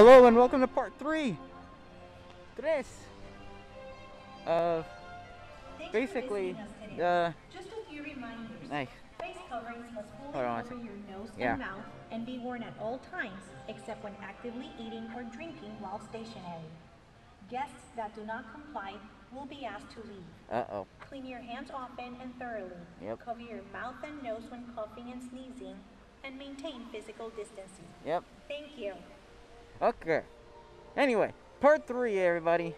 Hello and welcome to part three. Tres. Of Thanks basically for visiting us today. the Just a few reminders. nice. Face coverings must fully cover your nose Yeah. and mouth and be worn at all times, except when actively eating or drinking while stationary. Guests that do not comply will be asked to leave. Uh oh. Clean your hands often and thoroughly. Yep. Cover your mouth and nose when coughing and sneezing, and maintain physical distancing. Yep. Thank you. Okay. Anyway, part three, everybody,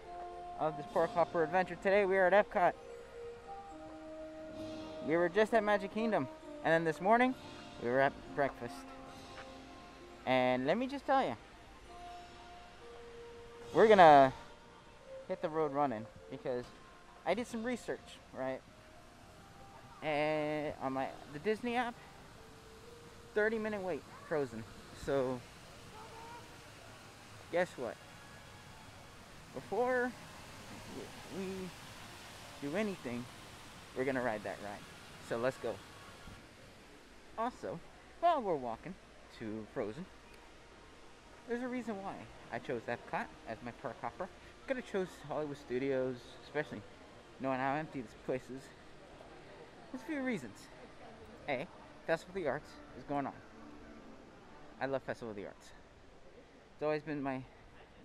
of this Park Hopper adventure. Today we are at Epcot. We were just at Magic Kingdom, and then this morning we were at breakfast. And let me just tell you, we're gonna hit the road running because I did some research, right? And on my the Disney app, 30 minute wait, frozen. So guess what? Before we do anything, we're gonna ride that ride. So let's go. Also, while we're walking to Frozen, there's a reason why I chose Epcot as my park hopper. Could have chose Hollywood Studios, especially knowing how empty this place is. There's a few reasons. A, Festival of the Arts is going on. I love Festival of the Arts. It's always been my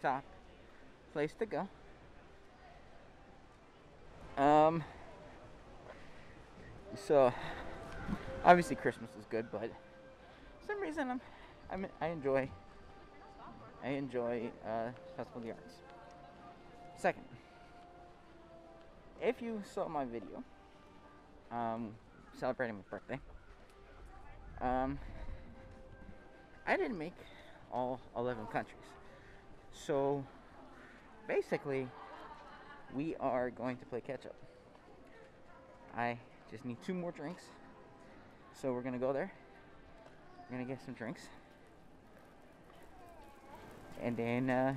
top place to go. Um, so obviously Christmas is good, but for some reason I'm, I'm I enjoy I enjoy uh, Festival of the Arts. Second, if you saw my video um, celebrating my birthday, um, I didn't make all 11 countries. So basically, we are going to play catch up. I just need two more drinks. So we're to go there. We're to get some drinks. And then uh,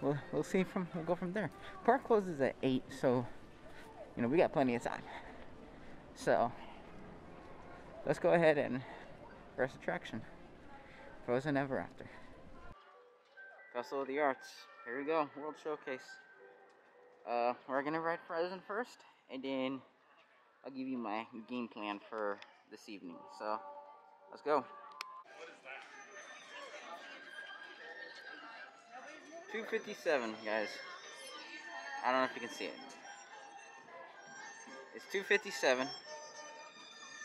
we'll, we'll see from we'll go from there. Park closes at 8, so you know, we got plenty of time. So let's go ahead and first attraction. Frozen Ever After. Festival of the Arts. Here we go. World Showcase. Uh, we're gonna ride Frozen first, and then I'll give you my game plan for this evening. So, let's go. Two fifty-seven, guys. I don't know if you can see it. It's two fifty-seven.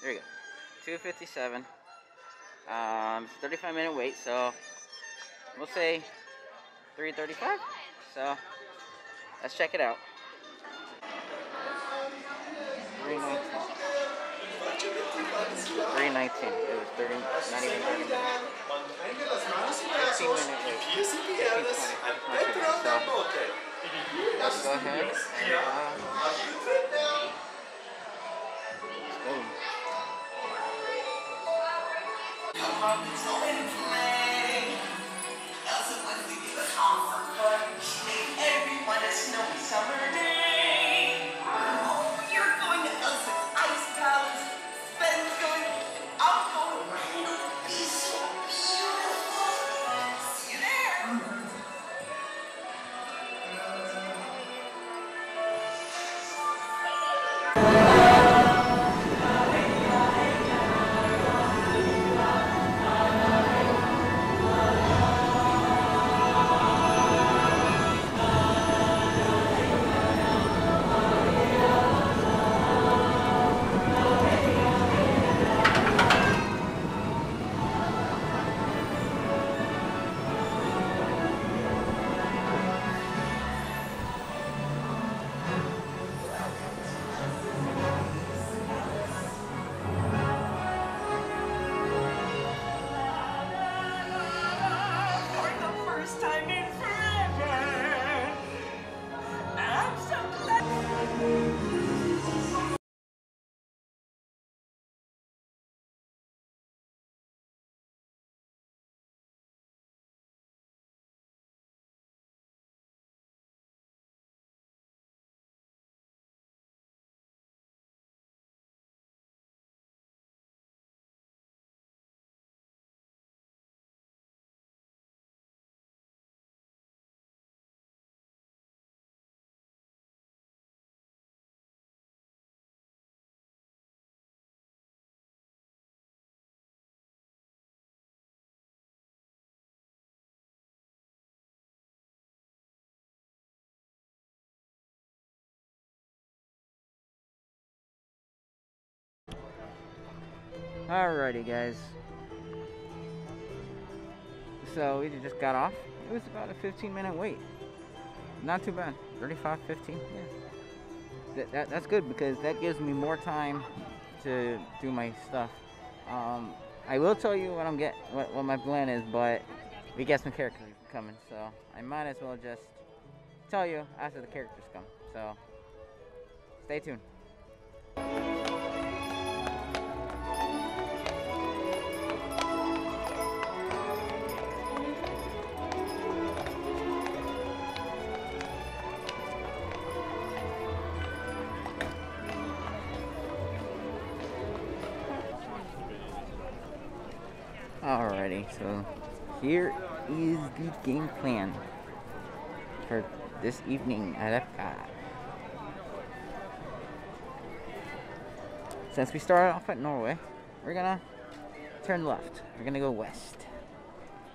There you go. Two fifty-seven. Um, it's 35 minute wait, so we'll say 335. So let's check it out. 319. 319. It was 30, not even 30 minutes. 15 minute wait. 15, 20. Not too bad. So let's go ahead and uh, Everyone Alrighty, guys. So we just got off. It was about a 15 minute wait. Not too bad. 35, 15. Yeah. That, that, that's good because that gives me more time to do my stuff. Um, I will tell you what I'm get what, what my plan is, but we got some characters coming, so I might as well just tell you after the characters come. So stay tuned. Alrighty, so here is the game plan for this evening at Epcot. Since we started off at Norway, we're gonna turn left. We're gonna go west.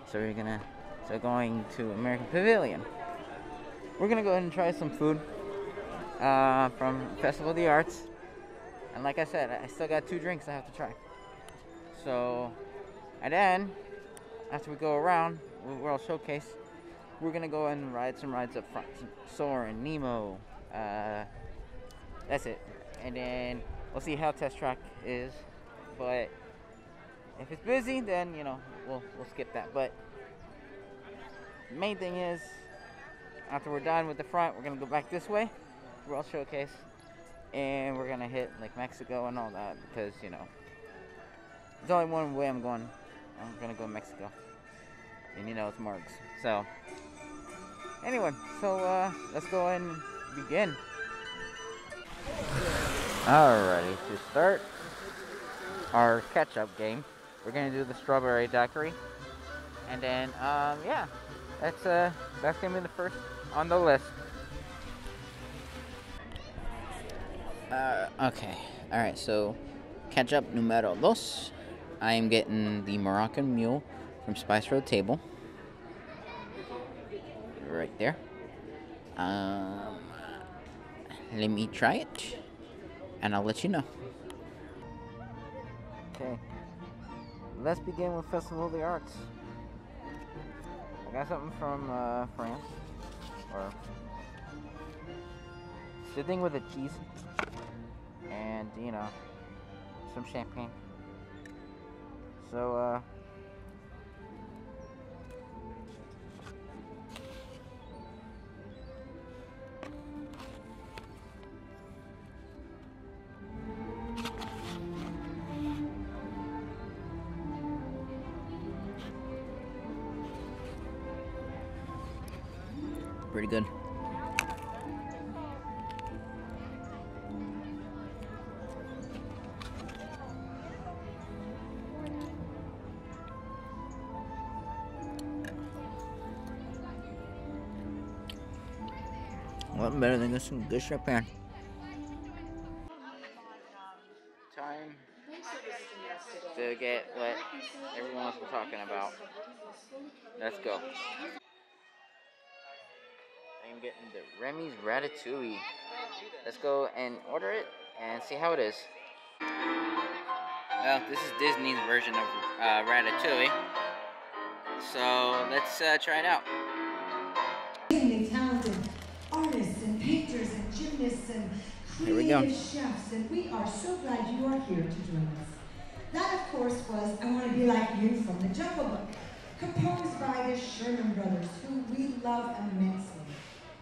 So we're gonna so going to American Pavilion. We're gonna go ahead and try some food uh, from Festival of the Arts. And like I said, I still got two drinks I have to try. So and then, after we go around World Showcase, we're gonna go and ride some rides up front. Soarin', Nemo, uh, that's it. And then we'll see how Test Track is. But if it's busy, then you know we'll we'll skip that. But main thing is, after we're done with the front, we're gonna go back this way, World Showcase, and we're gonna hit like Mexico and all that because you know there's only one way I'm going I'm gonna go to Mexico. And you know it's Margs. So anyway, so uh, let's go and begin. Alrighty, to start our catch-up game, we're gonna do the strawberry daiquiri, and then um, yeah, that's uh that's gonna be the first on the list. Uh, okay, all right, so catch up numero dos. I am getting the Moroccan Mule from Spice Road Table. Right there. Um, let me try it, and I'll let you know. Okay. Let's begin with Festival of the Arts. I got something from uh, France, or sitting with a cheese, and you know, some champagne. So, uh, pretty good. What better than some good champagne? Time to get what everyone's been talking about. Let's go. I'm getting the Remy's Ratatouille. Let's go and order it and see how it is. Well, this is Disney's version of uh, Ratatouille. So let's uh, try it out. Here we chefs, and we are so glad you are here to join us. That, of course, was I Want to Be Like You from the Jungle Book, composed by the Sherman Brothers, who we love immensely.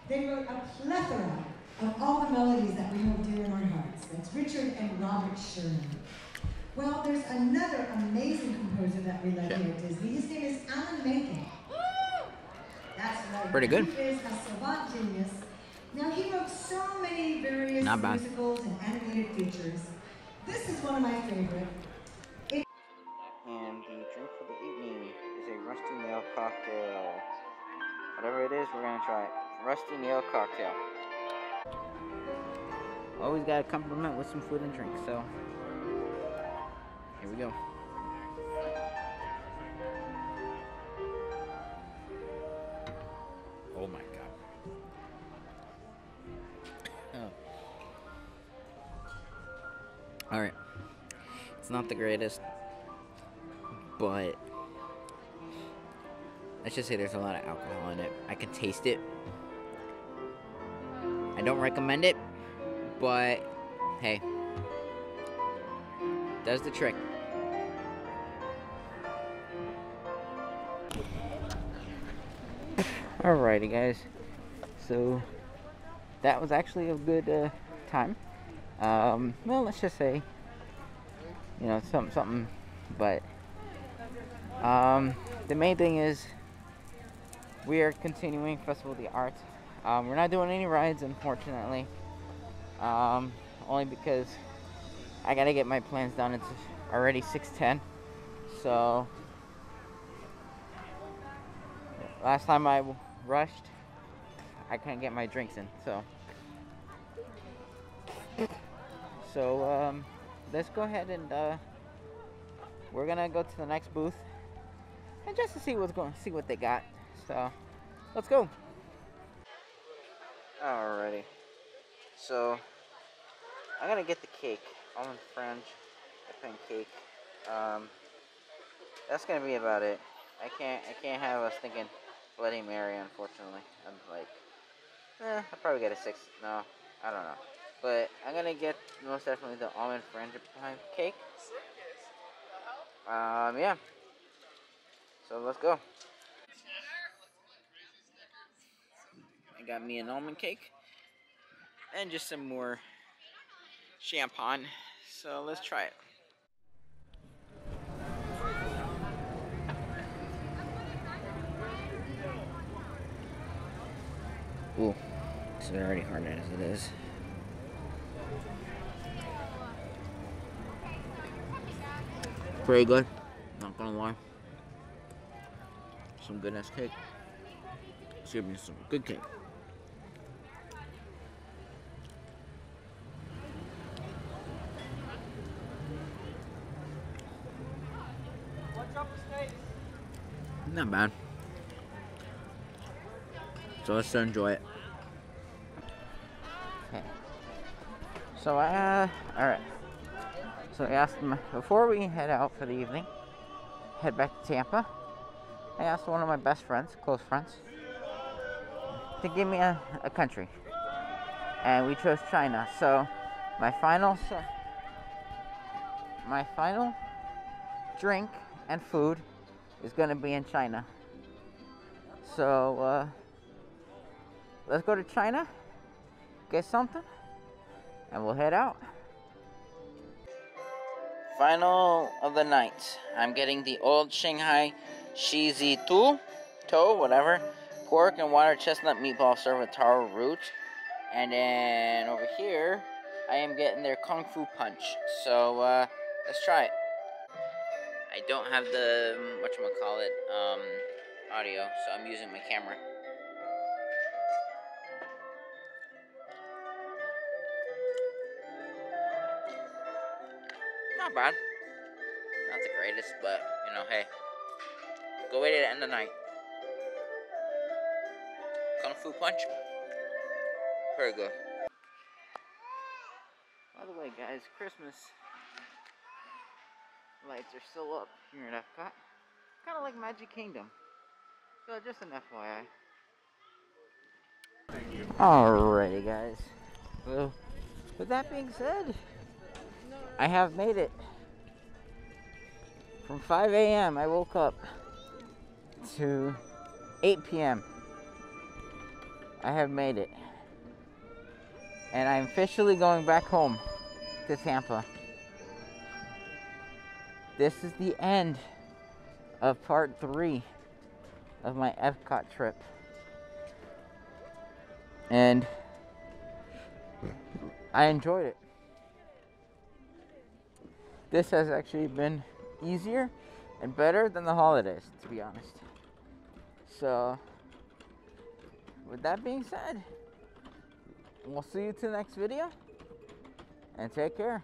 They wrote a plethora of all the melodies that we hold dear in our hearts. That's Richard and Robert Sherman. Well, there's another amazing composer that we love here at Disney. His name is Alan Menken. That's right. Pretty good. He is a savant genius. Now, he wrote so many various Not bad. musicals and animated features. This is one of my favorite. And the drink for the evening is a rusty nail cocktail. Whatever it is, we're gonna try it. Rusty nail cocktail. Always gotta compliment with some food and drink, so here we go. It's not the greatest, but let's just say there's a lot of alcohol in it. I can taste it. I don't recommend it, but hey, does the trick. Alrighty, guys. So that was actually a good uh, time. Um, well, let's just say, you know, something, something. But um, the main thing is we are continuing Festival of the Arts. Um, we're not doing any rides, unfortunately. Um, only because I gotta get my plans done. It's already 6:10, so last time I rushed, I couldn't get my drinks in. So, so um, let's go ahead and uh, we're gonna go to the next booth and just to see what's going, see what they got. So, let's go. Alrighty. So, I'm gonna get the cake, almond fringe, pen cake. Um, that's gonna be about it. I can't, I can't have us thinking Bloody Mary, unfortunately. I'm like, eh, I'll probably get a six. No, I don't know. But I'm gonna get most definitely the almond frangipane cake. Um, yeah. So let's go. I got me an almond cake and just some more champagne. So let's try it. Ooh, it's already hard as it is. Pretty good, not gonna lie. Some good ass cake. Excuse me, some good cake. Not bad. So let's enjoy it. So uh, all right. So I asked him before we head out for the evening, head back to Tampa. I asked one of my best friends, close friends, to give me a, a country, and we chose China. So my final, my final drink and food is going to be in China. So uh, let's go to China, get something, and we'll head out. Final of the night. I'm getting the old Shanghai Shizi Tu, toe, whatever, pork and water chestnut meatball served with taro root. And then over here, I am getting their Kung Fu Punch. So uh, let's try it. I don't have the what you call it um, audio, so I'm using my camera. Not bad. Not the greatest, but you know, hey, go wait at the end of the night. Kung Fu Punch. Very good. By the way, guys, Christmas lights are still up here at Epcot. Kind of like Magic Kingdom. So just an FYI. Thank you. Alrighty, guys. Well, with that being said, I have made it. From 5 a.m. I woke up to 8 p.m. I have made it. And I'm officially going back home to Tampa. This is the end of part three of my Epcot trip. And I enjoyed it. This has actually been easier and better than the holidays, to be honest. So, with that being said, we'll see you to the next video and take care.